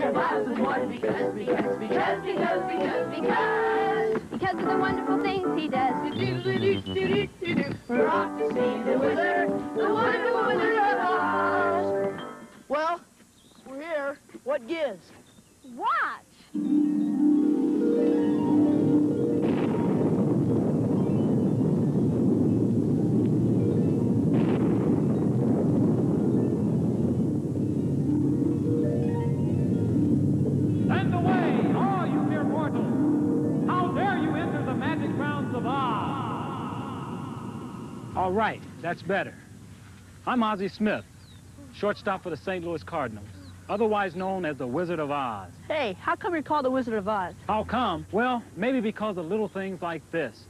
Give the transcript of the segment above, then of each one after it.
Wizard of Oz because, because, because, because, because, because. Because of the wonderful things he does. We're off to see the wizard, the wonderful Wizard of Oz. Well, we're here. What gives? Watch! All right, that's better. I'm Ozzie Smith, shortstop for the St. Louis Cardinals, otherwise known as the Wizard of Oz. Hey, how come you're called the Wizard of Oz? How come? Well, maybe because of little things like this.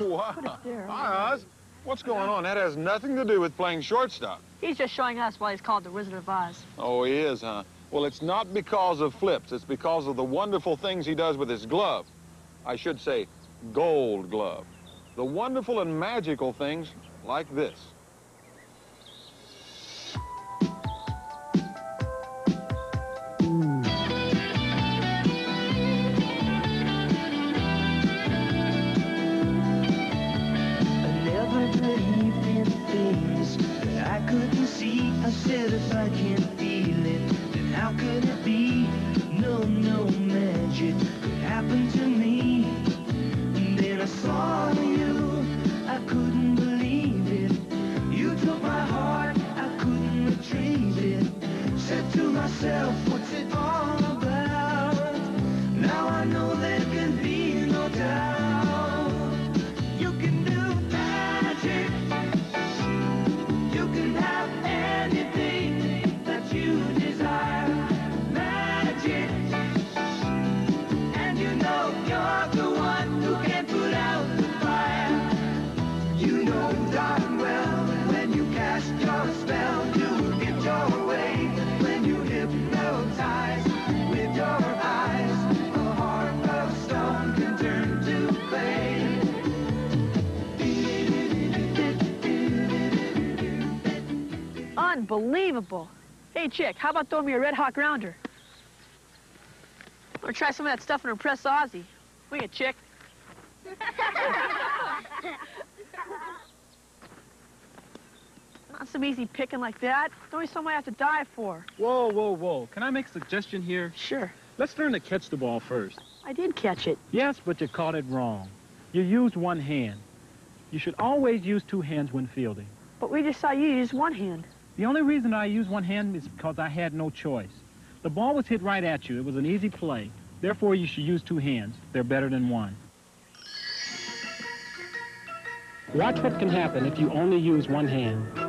Wow. Hi, Oz. What's going on? That has nothing to do with playing shortstop. He's just showing us why he's called the Wizard of Oz. Oh, he is, huh? Well, it's not because of flips. It's because of the wonderful things he does with his glove. I should say gold glove. The wonderful and magical things like this. I couldn't see. I said if I can't feel it, then how could it be? Myself, what's Unbelievable. Hey, chick, how about throwing me a Red Hawk rounder? Or try some of that stuff and impress Ozzie. Wing it, chick. Not some easy picking like that. It's only something I have to die for. Whoa, whoa, whoa. Can I make a suggestion here? Sure. Let's learn to catch the ball first. I did catch it. Yes, but you caught it wrong. You used one hand. You should always use two hands when fielding. But we just saw you use one hand. The only reason I used one hand is because I had no choice. The ball was hit right at you. It was an easy play. Therefore, you should use two hands. They're better than one. Watch what can happen if you only use one hand.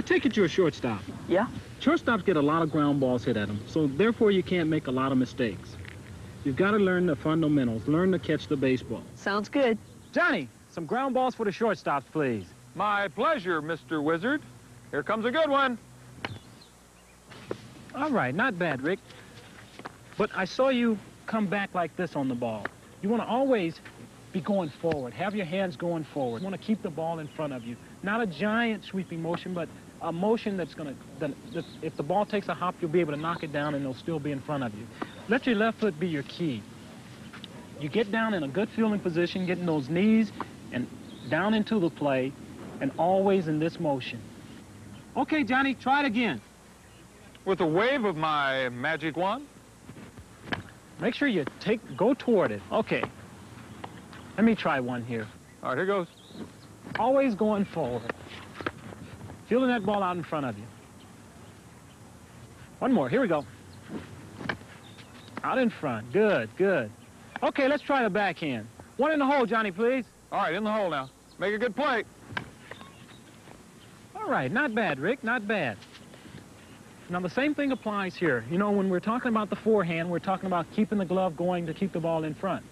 I take it you're a shortstop. Yeah? Shortstops get a lot of ground balls hit at them, so therefore you can't make a lot of mistakes. You've got to learn the fundamentals, learn to catch the baseball. Sounds good. Johnny, some ground balls for the shortstops, please. My pleasure, Mr. Wizard. Here comes a good one. All right, not bad, Rick. But I saw you come back like this on the ball. You want to always be going forward. Have your hands going forward. You want to keep the ball in front of you. Not a giant sweeping motion, but a motion that's going to, that, if the ball takes a hop, you'll be able to knock it down and it'll still be in front of you. Let your left foot be your key. You get down in a good fielding position, getting those knees and down into the play, and always in this motion. Okay, Johnny, try it again. With a wave of my magic wand? Make sure you take, go toward it. Okay. Let me try one here. All right, here goes. Always going forward. Feeling that ball out in front of you. One more, here we go. Out in front, good, good. Okay, let's try the backhand. One in the hole, Johnny, please. All right, in the hole now. Make a good play. All right, not bad, Rick, not bad. Now, the same thing applies here. You know, when we're talking about the forehand, we're talking about keeping the glove going to keep the ball in front.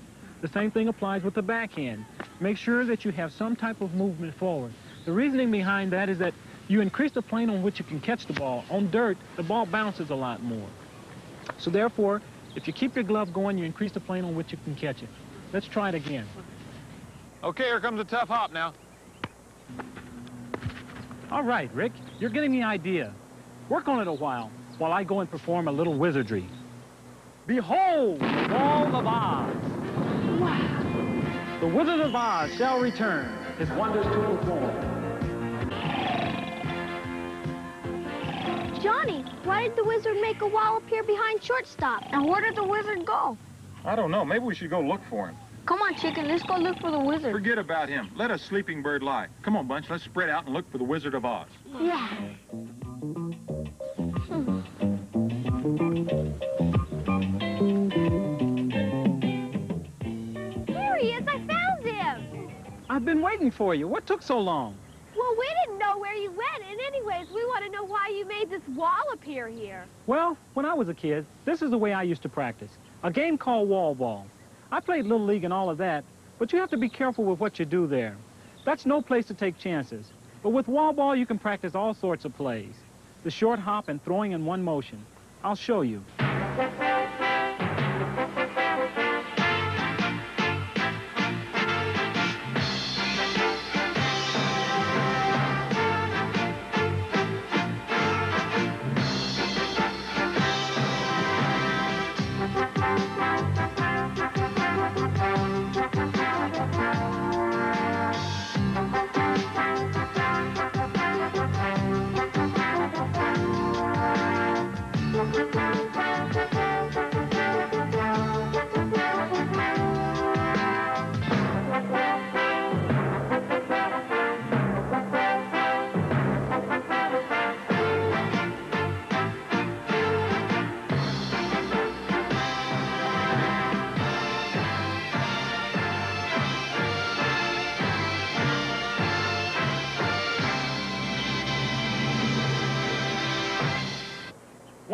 The same thing applies with the backhand. Make sure that you have some type of movement forward. The reasoning behind that is that you increase the plane on which you can catch the ball. On dirt, the ball bounces a lot more. So therefore, if you keep your glove going, you increase the plane on which you can catch it. Let's try it again. Okay, here comes a tough hop now. All right, Rick, you're getting the idea. Work on it a while, while I go and perform a little wizardry. Behold, the Ball of Oz. Wow. The Wizard of Oz shall return, his wonders to perform. Johnny, why did the wizard make a wall appear behind shortstop? And where did the wizard go? I don't know. Maybe we should go look for him. Come on, chicken, let's go look for the wizard. Forget about him. Let a sleeping bird lie. Come on, Bunch. Let's spread out and look for the Wizard of Oz. Yeah. Hmm. Here he is, I found him. I've been waiting for you. What took so long? Well, we didn't you went, and anyways, we want to know why you made this wall appear here. Well, when I was a kid, this is the way I used to practice. A game called wall ball. I played Little League and all of that, but you have to be careful with what you do there. That's no place to take chances. But with wall ball, you can practice all sorts of plays. The short hop and throwing in one motion. I'll show you.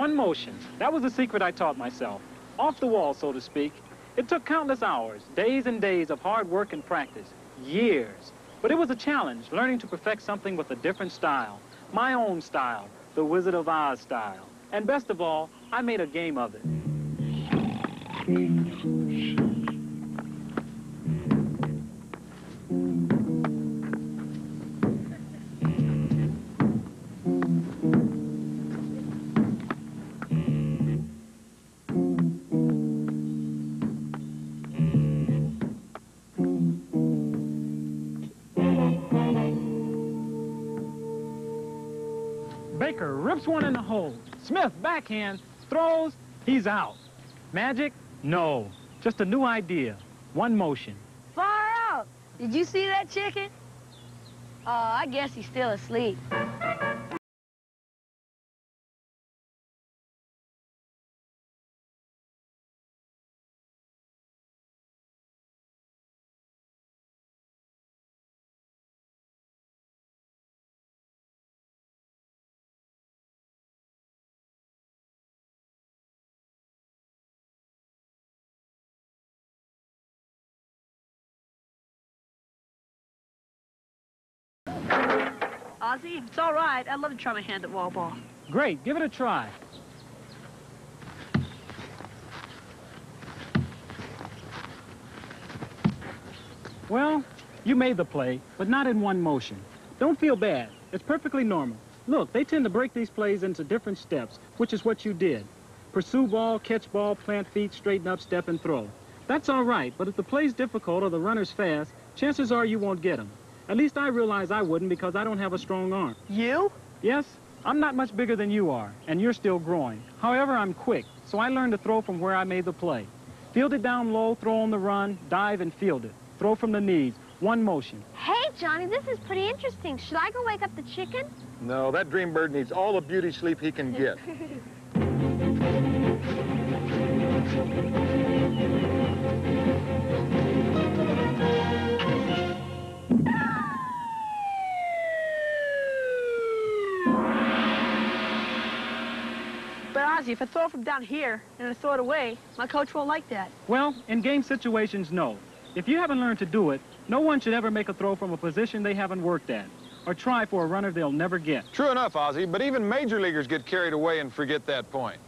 One motion. That was the secret I taught myself. Off the wall, so to speak. It took countless hours, days and days of hard work and practice. Years. But it was a challenge, learning to perfect something with a different style. My own style. The Wizard of Oz style. And best of all, I made a game of it. Baker rips one in the hole. Smith backhand, throws, he's out. Magic? No. Just a new idea. One motion. Far out. Did you see that chicken? Oh, I guess he's still asleep. Ozzie, it's all right, I'd love to try my hand at wall ball. Great, give it a try. Well, you made the play, but not in one motion. Don't feel bad. It's perfectly normal. Look, they tend to break these plays into different steps, which is what you did. Pursue ball, catch ball, plant feet, straighten up, step, and throw. That's all right, but if the play's difficult or the runner's fast, chances are you won't get them. At least I realize I wouldn't because I don't have a strong arm. You? Yes, I'm not much bigger than you are, and you're still growing. However, I'm quick, so I learned to throw from where I made the play. Field it down low, throw on the run, dive and field it. Throw from the knees, one motion. Hey, Johnny, this is pretty interesting. Should I go wake up the chicken? No, that dream bird needs all the beauty sleep he can get. But Ozzie, if I throw from down here and I throw it away, my coach won't like that. Well, in game situations, no. If you haven't learned to do it, no one should ever make a throw from a position they haven't worked at, or try for a runner they'll never get. True enough, Ozzie, but even major leaguers get carried away and forget that point.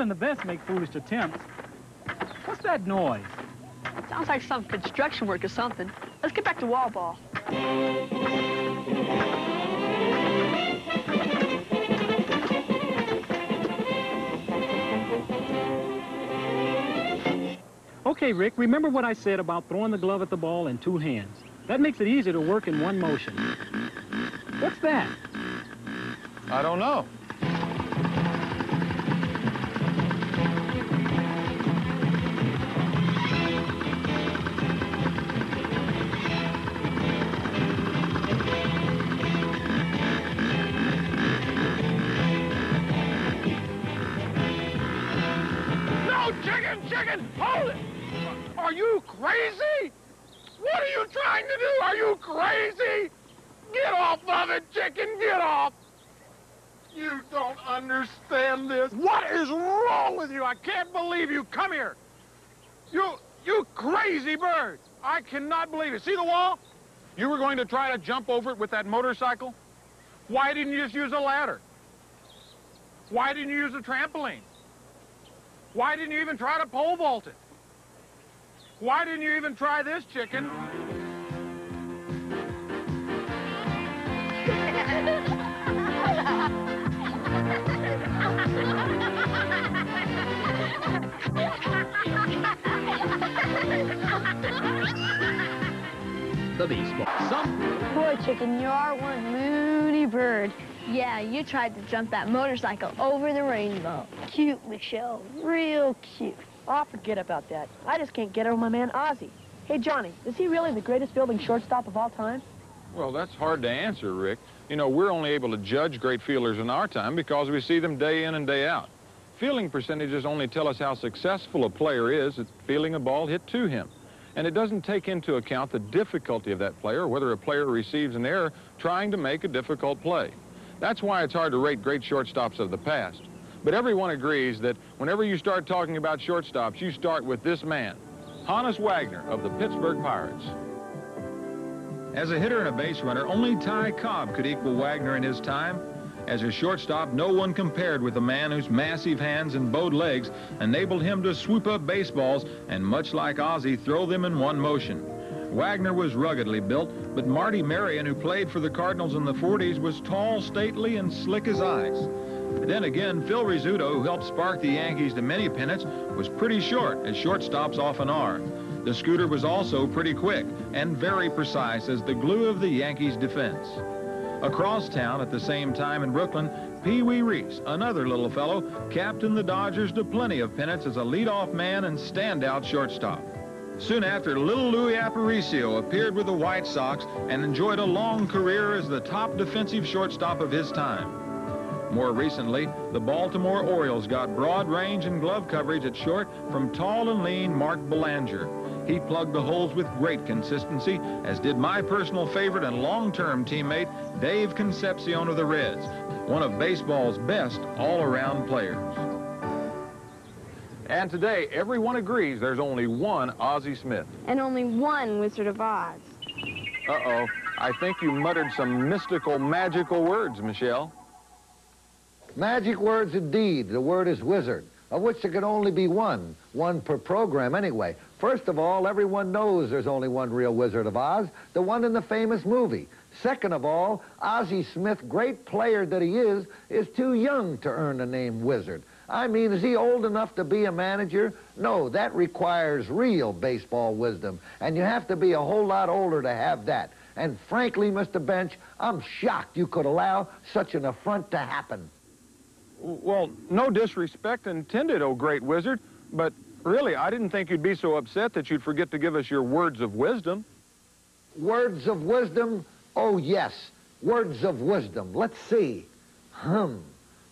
Even the best make foolish attempts. What's that noise? Sounds like some construction work or something. Let's get back to wall ball. Okay, Rick, remember what I said about throwing the glove at the ball in two hands. That makes it easier to work in one motion. What's that? I don't know. Chicken, get off! You don't understand this. What is wrong with you? I can't believe you. Come here. You, you crazy bird. I cannot believe it. See the wall? You were going to try to jump over it with that motorcycle? Why didn't you just use a ladder? Why didn't you use a trampoline? Why didn't you even try to pole vault it? Why didn't you even try this, chicken? The baseball. Some Boy, chicken, you are one moody bird. Yeah, you tried to jump that motorcycle over the rainbow. Cute, Michelle. Real cute. Oh, forget about that. I just can't get over my man Ozzie. Hey, Johnny, is he really the greatest fielding shortstop of all time? Well, that's hard to answer, Rick. You know, we're only able to judge great fielders in our time because we see them day in and day out. Fielding percentages only tell us how successful a player is at fielding a ball hit to him. And it doesn't take into account the difficulty of that player, or whether a player receives an error trying to make a difficult play. That's why it's hard to rate great shortstops of the past. But everyone agrees that whenever you start talking about shortstops, you start with this man, Honus Wagner of the Pittsburgh Pirates. As a hitter and a base runner, only Ty Cobb could equal Wagner in his time. As a shortstop, no one compared with the man whose massive hands and bowed legs enabled him to swoop up baseballs and, much like Ozzie, throw them in one motion. Wagner was ruggedly built, but Marty Marion, who played for the Cardinals in the 40s, was tall, stately, and slick as ice. Then again, Phil Rizzuto, who helped spark the Yankees to many pennants, was pretty short, as shortstops often are. The scooter was also pretty quick and very precise as the glue of the Yankees' defense. Across town at the same time in Brooklyn, Pee Wee Reese, another little fellow, captained the Dodgers to plenty of pennants as a leadoff man and standout shortstop. Soon after, little Luis Aparicio appeared with the White Sox and enjoyed a long career as the top defensive shortstop of his time. More recently, the Baltimore Orioles got broad range and glove coverage at short from tall and lean Mark Belanger. He plugged the holes with great consistency, as did my personal favorite and long-term teammate, Dave Concepcion of the Reds, one of baseball's best all-around players. And today, everyone agrees there's only one Ozzie Smith. And only one Wizard of Oz. Uh-oh. I think you muttered some mystical, magical words, Michelle. Magic words indeed. The word is wizard, of which there can only be one. One per program anyway. First of all, everyone knows there's only one real Wizard of Oz, the one in the famous movie. Second of all, Ozzie Smith, great player that he is, is too young to earn the name Wizard. I mean, is he old enough to be a manager? No, that requires real baseball wisdom, and you have to be a whole lot older to have that. And frankly, Mr. Bench, I'm shocked you could allow such an affront to happen. Well, no disrespect intended, oh great wizard, but really, I didn't think you'd be so upset that you'd forget to give us your words of wisdom. Words of wisdom? Oh, yes, words of wisdom. Let's see. Hum.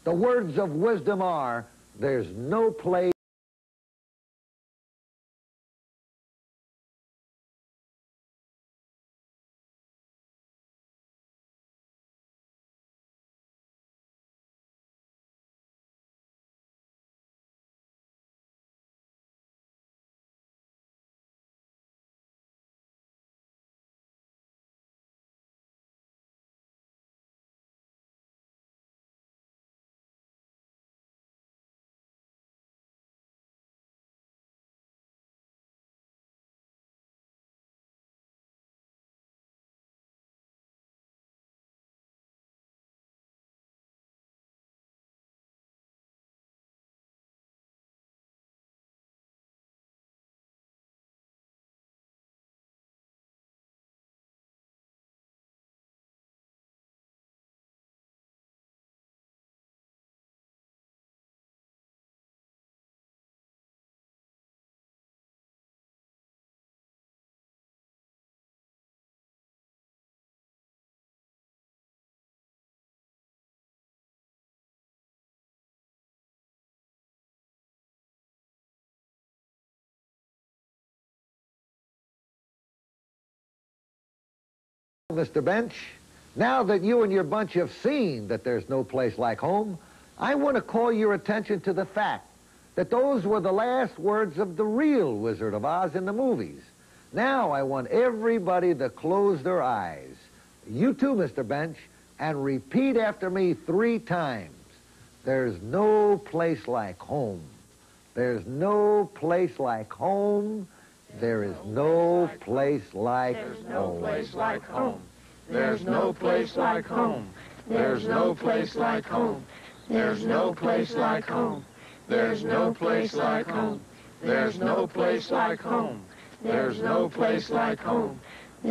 The words of wisdom are, there's no place Mr. Bench, now that you and your bunch have seen that there's no place like home, I want to call your attention to the fact that those were the last words of the real Wizard of Oz in the movies. Now I want everybody to close their eyes. You too, Mr. Bench, and repeat after me three times. There's no place like home. There's no place like home. There is no place like home. place like home. There's no place like home. There's no place like home. There's no place like home. There's no place like home. There's no place like home. There's no place like home.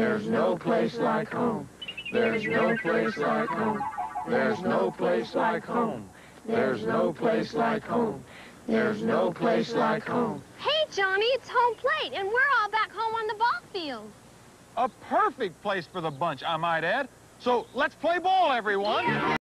There's no place like home. There's no place like home. There's no place like home. There's no place like home. There's no place like home. Johnny, it's home plate, and we're all back home on the ball field. A perfect place for the bunch, I might add. So let's play ball, everyone.